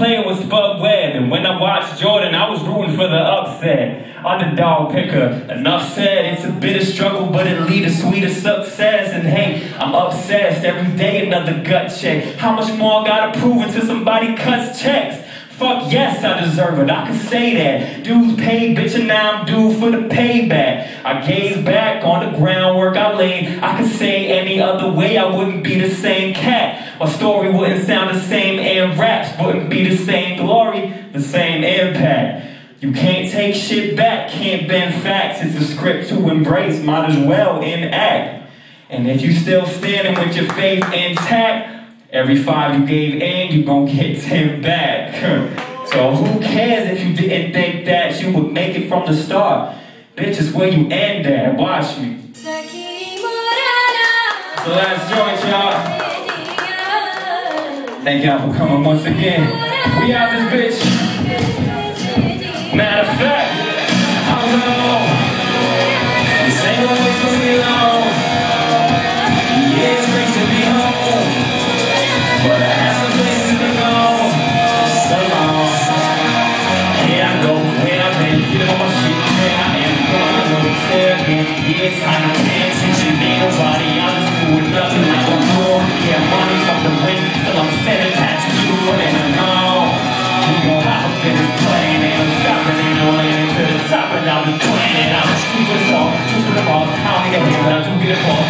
player was Spud Webb, and when I watched Jordan, I was rooting for the upset. Underdog picker, enough said. It's a bitter struggle, but it lead to sweeter success. And hey, I'm obsessed. Every day another gut check. How much more I gotta prove until somebody cuts checks? Fuck yes, I deserve it. I can say that. Dude's paid, bitch, and now I'm due for the payback. I gaze back on the groundwork I laid. I could say any other way, I wouldn't be the same cat. My story wouldn't sound the same, and raps wouldn't be the same glory, the same impact. You can't take shit back, can't bend facts. It's a script to embrace, might as well enact. And if you still standing with your faith intact, Every five you gave in, you gon' get ten back. so who cares if you didn't think that you would make it from the start? Bitch, it's where you end at. Watch me. So last joint, y'all. Thank y'all for coming once again. We out this bitch. Matter of fact, how's it This ain't gonna wait for me long. Yeah, it's great to be home. But I have some places to go So long Here I go, where I've been Get on my shit, where I am Going to know it's there again Yeah, it's time hand,